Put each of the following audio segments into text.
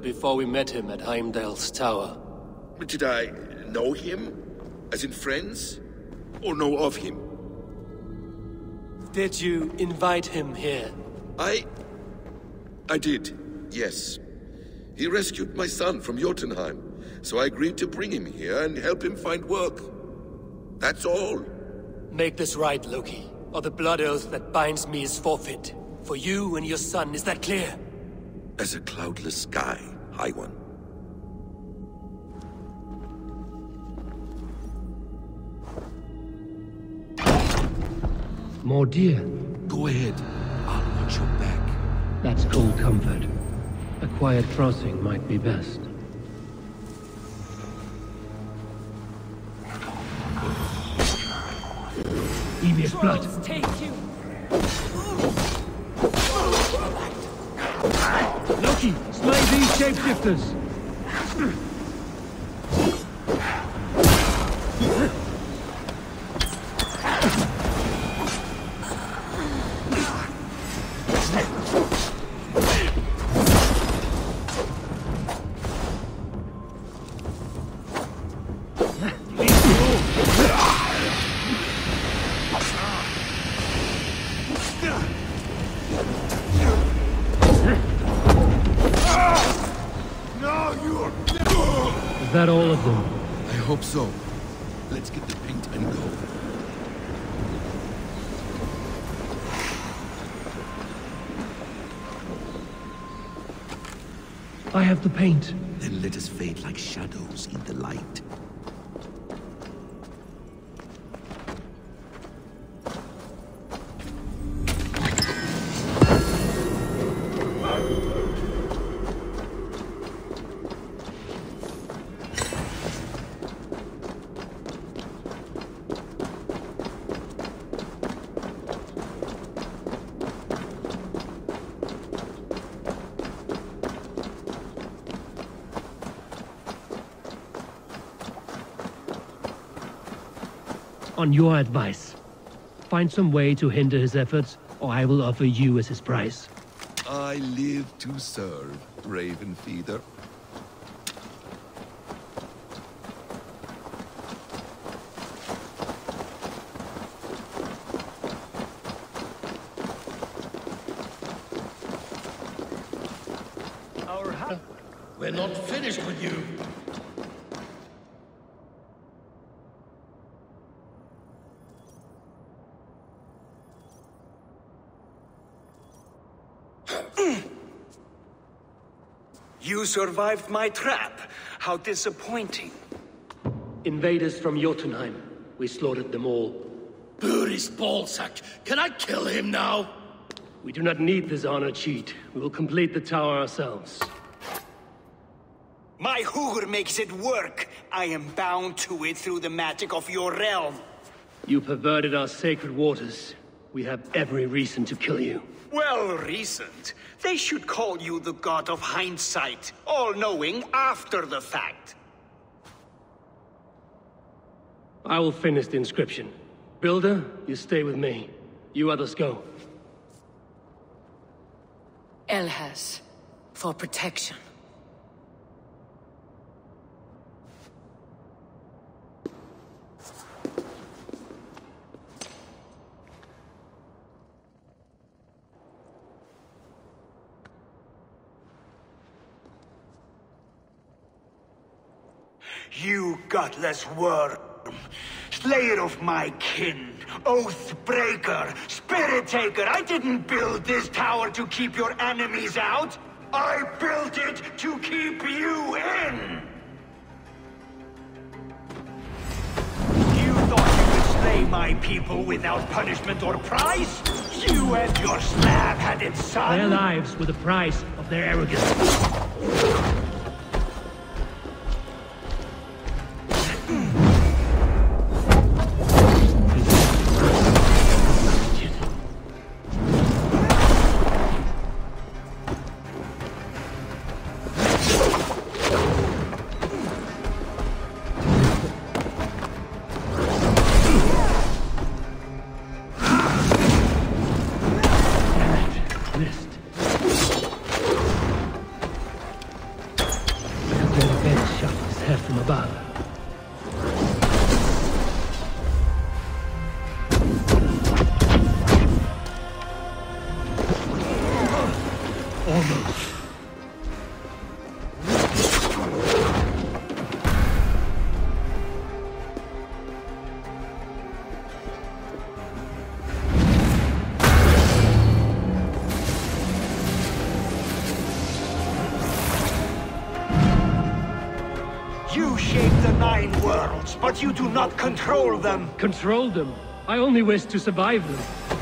before we met him at Heimdall's tower. Did I know him? As in friends? Or know of him? Did you invite him here? I... I did, yes. He rescued my son from Jotunheim, so I agreed to bring him here and help him find work. That's all. Make this right, Loki, or the blood oath that binds me is forfeit. For you and your son, is that clear? As a cloudless sky, High One. More deer. Go ahead. I'll watch your back. That's cold comfort. A quiet crossing might be best. Devious blood. take you. Loki, slay these shapeshifters! That all of them? I hope so. Let's get the paint and go. I have the paint. Then let us fade like shadows in the light. On your advice, find some way to hinder his efforts, or I will offer you as his price. I live to serve, Raven Feeder. Our We're not finished with you. You survived my trap. How disappointing. Invaders from Jotunheim. We slaughtered them all. Buri's ballsack. Can I kill him now? We do not need this honor cheat. We will complete the tower ourselves. My Hugr makes it work. I am bound to it through the magic of your realm. You perverted our sacred waters. We have every reason to kill you. Well reasoned. They should call you the god of hindsight, all-knowing after the fact. I will finish the inscription. Builder, you stay with me. You others go. Elhas, for protection. You godless worm, slayer of my kin, oath breaker, spirit taker. I didn't build this tower to keep your enemies out. I built it to keep you in. You thought you could slay my people without punishment or price? You and your slab-headed son. Their lives were the price of their arrogance. Nine Worlds, but you do not control them. Control them. I only wish to survive them.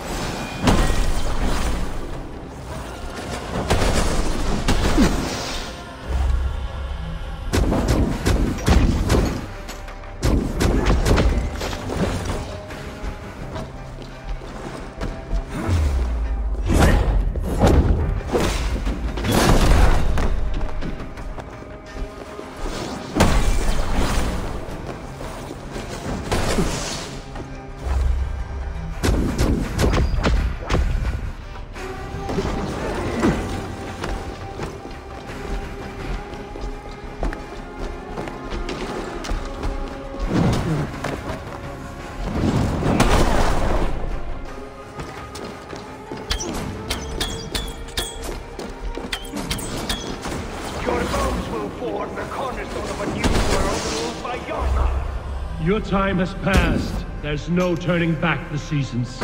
The cornerstone of a new world ruled by Yona. Your time has passed. There's no turning back the seasons.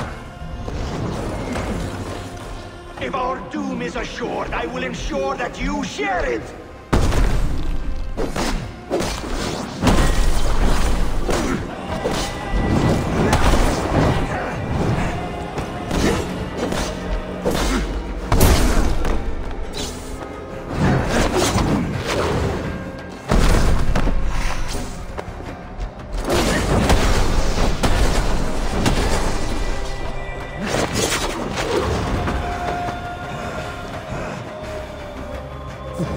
If our doom is assured, I will ensure that you share it. Is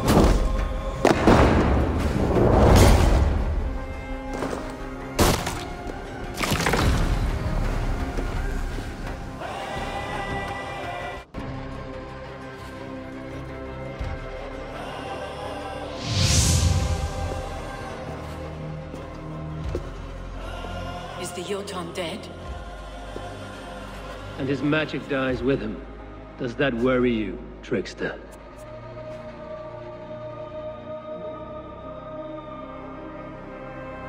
the Jotun dead? And his magic dies with him. Does that worry you, trickster?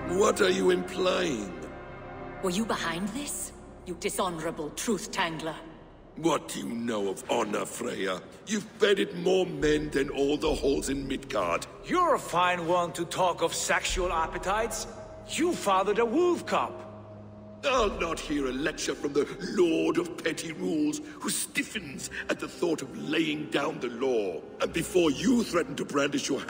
What are you implying? Were you behind this? You dishonorable truth-tangler. What do you know of honor, Freya? You've bedded more men than all the halls in Midgard. You're a fine one to talk of sexual appetites. You fathered a wolf cub. I'll not hear a lecture from the Lord of Petty Rules, who stiffens at the thought of laying down the law. And before you threaten to brandish your